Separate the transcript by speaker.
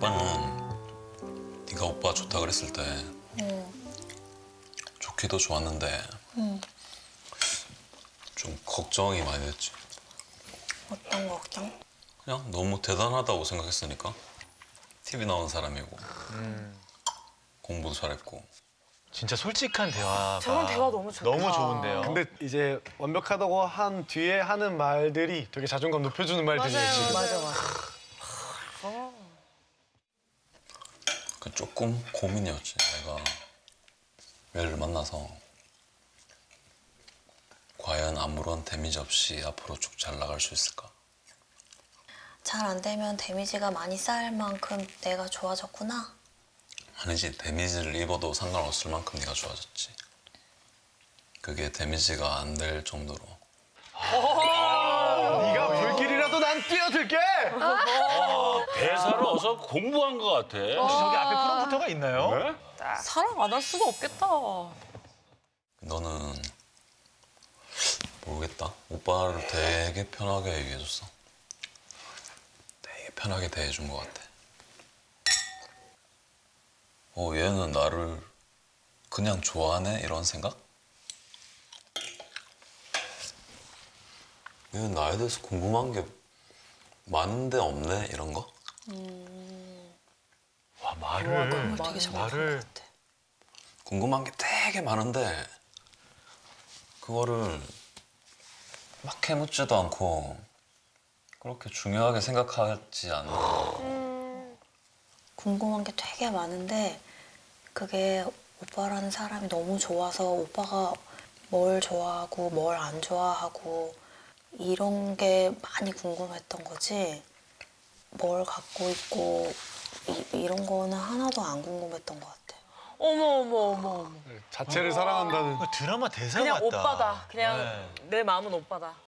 Speaker 1: 오빠는 네가 오빠 좋다 그랬을 때
Speaker 2: 응.
Speaker 1: 좋기도 좋았는데
Speaker 2: 응.
Speaker 1: 좀 걱정이 많이 됐지.
Speaker 2: 어떤 걱정?
Speaker 1: 그냥 너무 대단하다고 생각했으니까 TV 나온 사람이고 공부도 잘했고
Speaker 3: 진짜 솔직한 대화가
Speaker 4: 저런 대화 너무 좋다.
Speaker 3: 너무 좋은데요.
Speaker 5: 근데 이제 완벽하다고 한 뒤에 하는 말들이 되게 자존감 높여주는 말들이에요 지금.
Speaker 4: 맞아 맞아.
Speaker 1: 그 조금 고민이었지. 내가 얘를 만나서 과연 아무런 데미지 없이 앞으로 쭉 잘 나갈 수 있을까?
Speaker 2: 잘 안 되면 데미지가 많이 쌓일 만큼 내가 좋아졌구나.
Speaker 1: 아니지 데미지를 입어도 상관없을 만큼 네가 좋아졌지. 그게 데미지가 안 될 정도로
Speaker 5: 불길이라도 난 뛰어들게.
Speaker 6: 대사를 어서 공부한 것 같아.
Speaker 3: 혹시 저기 앞에 프롬프터가 있나요?
Speaker 6: 네?
Speaker 4: 사랑 안 할 수가 없겠다.
Speaker 1: 너는 모르겠다. 오빠를 되게 편하게 얘기해줬어. 되게 편하게 대해준 것 같아. 어, 얘는 나를 그냥 좋아하네? 이런 생각? 얘는 나에 대해서 궁금한 게 많은데 없네? 이런 거?
Speaker 2: 와그
Speaker 3: 말을
Speaker 2: 말 되게 정확한
Speaker 3: 말을
Speaker 2: 것 같아.
Speaker 1: 궁금한 게 되게 많은데 그거를 막 해묻지도 않고 그렇게 중요하게 생각하지 않아.
Speaker 2: 궁금한 게 되게 많은데 그게 오빠라는 사람이 너무 좋아서 오빠가 뭘 좋아하고 뭘 안 좋아하고 이런 게 많이 궁금했던 거지 뭘 갖고 있고 이, 런 거는 하나도 안 궁금했던 것 같아.
Speaker 4: 어머 어머 어머 어머.
Speaker 5: 자체를 사랑한다는.
Speaker 3: 드라마 대사
Speaker 4: 그냥
Speaker 3: 같다.
Speaker 4: 오빠다. 그냥
Speaker 3: 네.
Speaker 4: 내 마음은 오빠다.